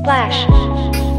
Splash.